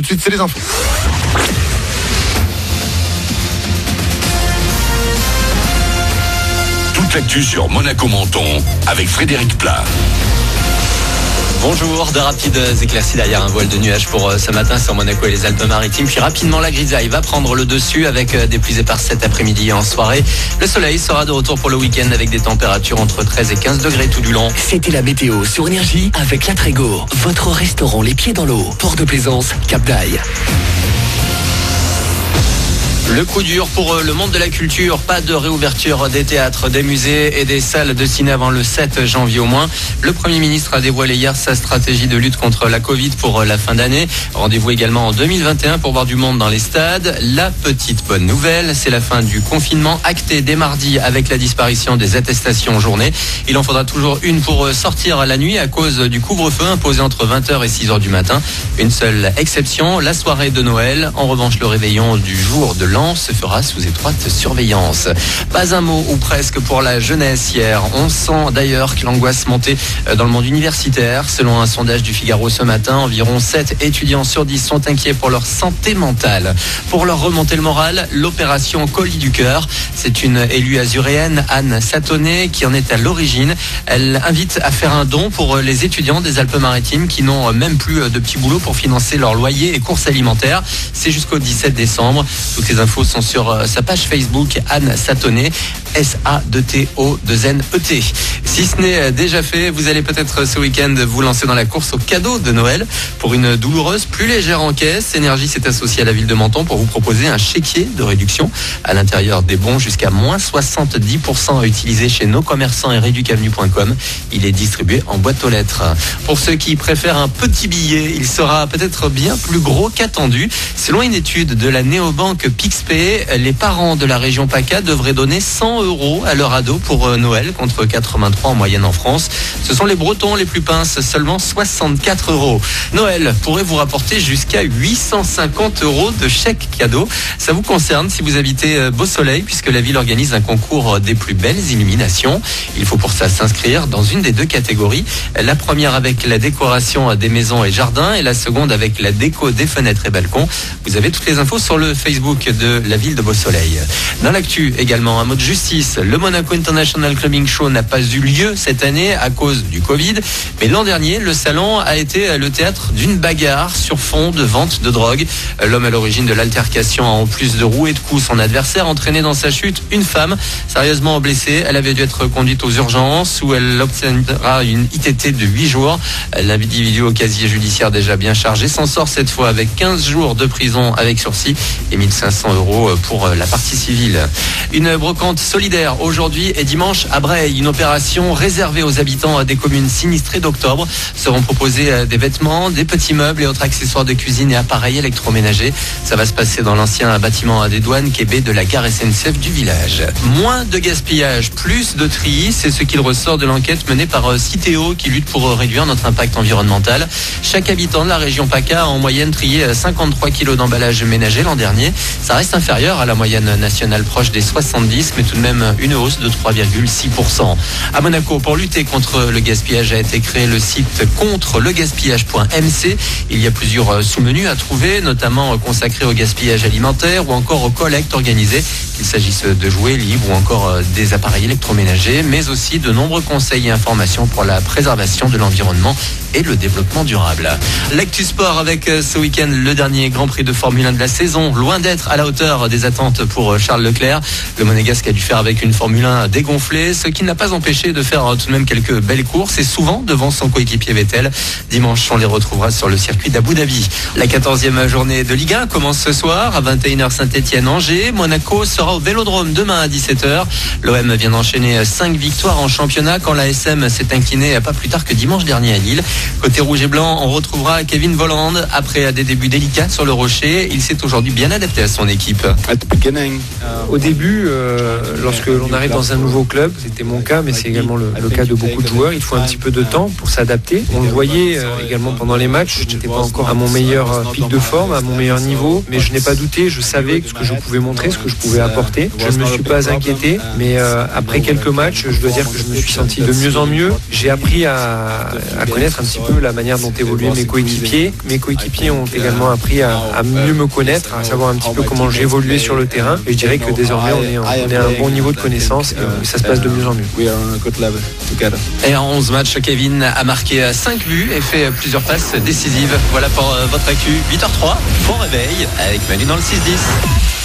Tout de suite, c'est les infos. Toute l'actu sur Monaco Menton avec Frédéric Plat. Bonjour, de rapides éclaircies derrière un voile de nuages pour euh, ce matin sur Monaco et les Alpes-Maritimes. Puis rapidement, la grisaille va prendre le dessus avec euh, des pluies éparses cet après-midi et en soirée. Le soleil sera de retour pour le week-end avec des températures entre 13 et 15 degrés tout du long. C'était la météo sur Énergie avec La Trégo, votre restaurant les pieds dans l'eau. Port de Plaisance, Cap d'Aille. Le coup dur pour euh, le monde de la culture. Pas de réouverture des théâtres, des musées et des salles de ciné avant le 7 janvier au moins. Le Premier ministre a dévoilé hier sa stratégie de lutte contre la Covid pour euh, la fin d'année. Rendez-vous également en 2021 pour voir du monde dans les stades. La petite bonne nouvelle, c'est la fin du confinement acté dès mardi avec la disparition des attestations journée. Il en faudra toujours une pour euh, sortir la nuit à cause du couvre-feu imposé entre 20h et 6h du matin. Une seule exception, la soirée de Noël. En revanche, le réveillon du jour de l'an se fera sous étroite surveillance. Pas un mot ou presque pour la jeunesse hier. On sent d'ailleurs que l'angoisse montait euh, dans le monde universitaire. Selon un sondage du Figaro ce matin, environ 7 étudiants sur 10 sont inquiets pour leur santé mentale. Pour leur remonter le moral, l'opération colis du cœur. C'est une élue azuréenne, Anne Satonnet, qui en est à l'origine. Elle invite à faire un don pour les étudiants des Alpes-Maritimes qui n'ont même plus de petits boulots pour financer leur loyer et courses alimentaires. C'est jusqu'au 17 décembre. Toutes infos sont sur euh, sa page Facebook Anne Satonnet. S-A-T-O-2-N-E-T. Si ce n'est euh, déjà fait, vous allez peut-être ce week-end vous lancer dans la course au cadeau de Noël pour une douloureuse, plus légère en caisse. S'est associée à la ville de Menton pour vous proposer un chéquier de réduction à l'intérieur des bons jusqu'à moins 70% à utiliser chez nos commerçants et réducavenue.com. Il est distribué en boîte aux lettres. Pour ceux qui préfèrent un petit billet, il sera peut-être bien plus gros qu'attendu. Selon une étude de la néobanque PixPay, les parents de la région PACA devraient donner 100 euros à leur ado pour euh, Noël contre 83 en moyenne en France. Ce sont les Bretons les plus pinces, seulement 64 euros. Noël pourrait vous rapporter jusqu'à 850 euros de chèque cadeau. Ça vous concerne si vous habitez euh, Beau Soleil puisque la ville organise un concours euh, des plus belles illuminations. Il faut pour ça s'inscrire dans une des deux catégories. La première avec la décoration des maisons et jardins et la seconde avec la déco des fenêtres et balcons. Vous avez toutes les infos sur le Facebook de la ville de Beau Soleil. Dans l'actu également, un mot de justice. Le Monaco International Clubbing Show n'a pas eu lieu cette année à cause du Covid. Mais l'an dernier, le salon a été le théâtre d'une bagarre sur fond de vente de drogue. L'homme à l'origine de l'altercation a en plus de rouer de coups son adversaire, entraîné dans sa chute une femme sérieusement blessée. Elle avait dû être conduite aux urgences où elle obtiendra une ITT de 8 jours. L'individu au casier judiciaire déjà bien chargé s'en sort cette fois avec 15 jours de prison avec sursis et 1500 euros pour la partie civile. Une brocante solidaire aujourd'hui et dimanche à Breil. Une opération réservée aux habitants des communes sinistrées d'octobre. Seront proposés des vêtements, des petits meubles et autres accessoires de cuisine et appareils électroménagers. Ça va se passer dans l'ancien bâtiment des douanes québé de la gare SNCF du village. Moins de gaspillage, plus de tri, c'est ce qu'il ressort de l'enquête menée par Citeo qui lutte pour réduire notre impact environnemental. Chaque habitant de la région PACA a en moyenne trié 53 kilos d'emballage ménager l'an dernier. Ça reste inférieur à la moyenne nationale proche des 70, mais tout de même une hausse de 3,6%. À Monaco, pour lutter contre le gaspillage, a été créé le site contre le gaspillage.mc. Il y a plusieurs sous-menus à trouver, notamment consacrés au gaspillage alimentaire ou encore aux collectes organisées, qu'il s'agisse de jouets libres ou encore des appareils électroménagers, mais aussi de nombreux conseils et informations pour la préservation de l'environnement et le développement durable. L'actu sport avec ce week-end le dernier Grand Prix de Formule 1 de la saison, loin d'être à la hauteur des attentes pour Charles Leclerc. Le Monégasque a dû faire avec une Formule 1 dégonflée, ce qui n'a pas empêché de faire tout de même quelques belles courses et souvent devant son coéquipier Vettel. Dimanche, on les retrouvera sur le circuit d'Abu Dhabi. La 14e journée de Ligue 1 commence ce soir à 21h Saint-Etienne-Angers. Monaco sera au Vélodrome demain à 17h. L'OM vient d'enchaîner 5 victoires en championnat quand la SM s'est inclinée pas plus tard que dimanche dernier à Lille. Côté rouge et blanc, on retrouvera Kevin Volland après des débuts délicats sur le rocher. Il s'est aujourd'hui bien adapté à son équipe. Au début, euh, lorsque l'on arrive dans un nouveau club, c'était mon cas, mais c'est également le, le, cas de beaucoup de joueurs, il faut un petit peu de temps pour s'adapter. On le voyait euh, également pendant les matchs, je n'étais pas encore à mon meilleur pic de forme, à mon meilleur niveau, mais je n'ai pas douté, je savais ce que je pouvais montrer, ce que je pouvais apporter Je ne me suis pas inquiété, mais euh, après quelques matchs, je dois dire que je me suis senti de mieux en mieux. J'ai appris à, connaître un petit peu la manière dont évoluaient mes coéquipiers. Mes coéquipiers ont également appris à, mieux me connaître, à savoir un petit peu comment j'évoluais sur le terrain. Et je dirais que désormais, on est, on est à un bon niveau de connaissance et ça se passe de mieux en mieux. Et en 11 matchs, Kevin a marqué 5 buts et fait plusieurs passes décisives. Voilà pour votre actu. 8h03, bon réveil avec Manu dans le 6-10.